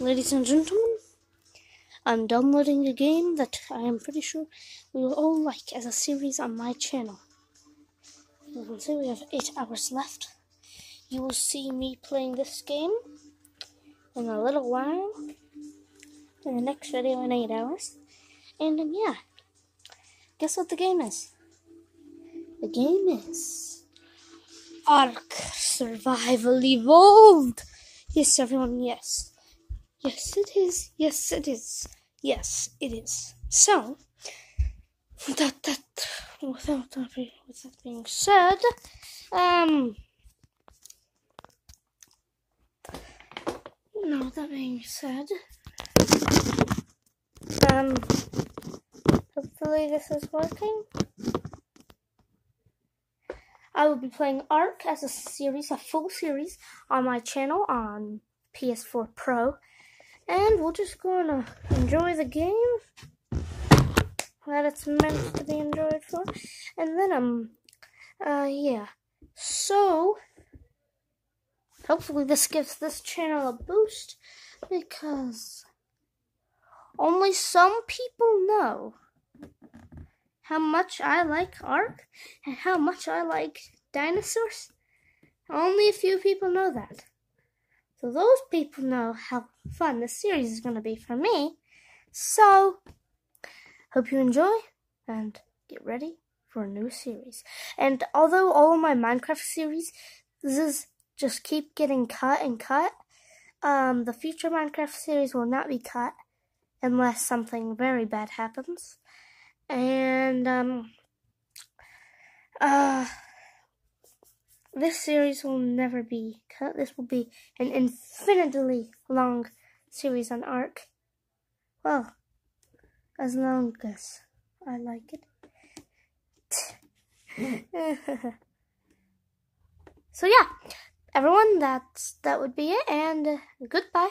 ladies and gentlemen, I'm downloading a game that I am pretty sure we will all like as a series on my channel. You can see we have 8 hours left. You will see me playing this game in a little while, in the next video in 8 hours. And um, yeah, guess what the game is? The game is Ark Survival Evolved! Yes, everyone, yes. Yes, it is. Yes, it is. Yes, it is. So, that that without that, with that being said, um, no, that being said, um, hopefully this is working. I will be playing Ark as a series, a full series, on my channel on PS4 Pro. And we're just gonna enjoy the game that it's meant to be enjoyed for. And then, um, uh, yeah. So, hopefully this gives this channel a boost because only some people know how much I like Ark and how much I like dinosaurs. Only a few people know that. So those people know how fun this series is going to be for me. So, hope you enjoy and get ready for a new series. And although all of my Minecraft series, is just keep getting cut and cut, um, the future Minecraft series will not be cut unless something very bad happens. And, um, uh, this series will never be cut. This will be an infinitely long series on Ark. Well, as long as I like it. so yeah, everyone, that's that would be it, and goodbye.